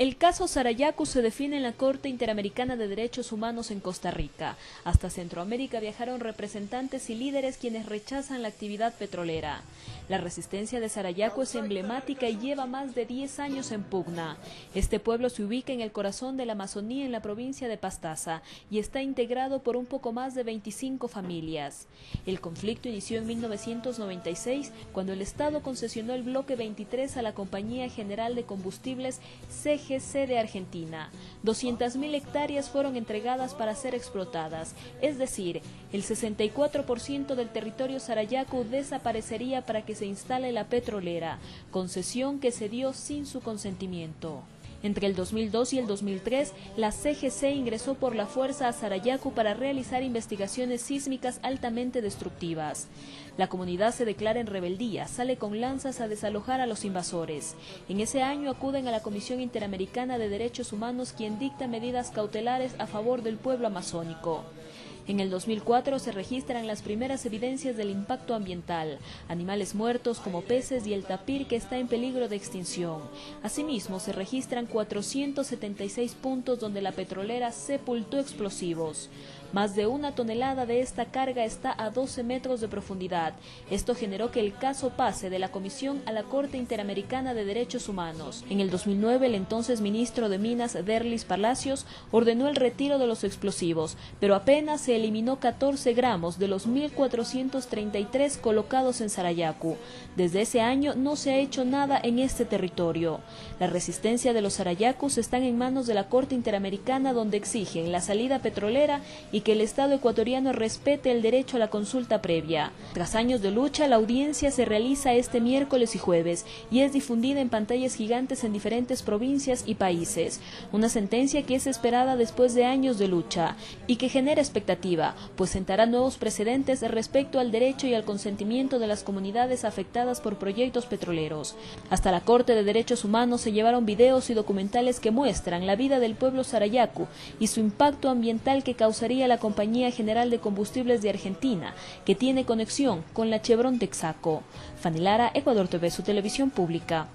El caso Sarayaku se define en la Corte Interamericana de Derechos Humanos en Costa Rica. Hasta Centroamérica viajaron representantes y líderes quienes rechazan la actividad petrolera. La resistencia de Sarayaku es emblemática y lleva más de 10 años en pugna. Este pueblo se ubica en el corazón de la Amazonía en la provincia de Pastaza y está integrado por un poco más de 25 familias. El conflicto inició en 1996 cuando el Estado concesionó el bloque 23 a la Compañía General de Combustibles CG CGC de Argentina. 200.000 hectáreas fueron entregadas para ser explotadas, es decir, el 64% del territorio Sarayaku desaparecería para que se instale la petrolera, concesión que se dio sin su consentimiento. Entre el 2002 y el 2003, la CGC ingresó por la fuerza a Sarayaku para realizar investigaciones sísmicas altamente destructivas. La comunidad se declara en rebeldía, sale con lanzas a desalojar a los invasores. En ese año acuden a la Comisión Interamericana de Derechos Humanos quien dicta medidas cautelares a favor del pueblo amazónico. En el 2004 se registran las primeras evidencias del impacto ambiental, animales muertos como peces y el tapir que está en peligro de extinción. Asimismo, se registran 476 puntos donde la petrolera sepultó explosivos. Más de una tonelada de esta carga está a 12 metros de profundidad. Esto generó que el caso pase de la Comisión a la Corte Interamericana de Derechos Humanos. En el 2009, el entonces ministro de Minas, Derlis Palacios, ordenó el retiro de los explosivos, pero apenas se eliminó 14 gramos de los 1.433 colocados en Sarayaku. Desde ese año no se ha hecho nada en este territorio. La resistencia de los Sarayacus están en manos de la Corte Interamericana donde exigen la salida petrolera y que el Estado ecuatoriano respete el derecho a la consulta previa. Tras años de lucha, la audiencia se realiza este miércoles y jueves y es difundida en pantallas gigantes en diferentes provincias y países. Una sentencia que es esperada después de años de lucha y que genera pues sentará nuevos precedentes respecto al derecho y al consentimiento de las comunidades afectadas por proyectos petroleros. Hasta la Corte de Derechos Humanos se llevaron videos y documentales que muestran la vida del pueblo sarayaku y su impacto ambiental que causaría la Compañía General de Combustibles de Argentina, que tiene conexión con la Chevron Texaco. Fanilara, Ecuador TV, su televisión pública.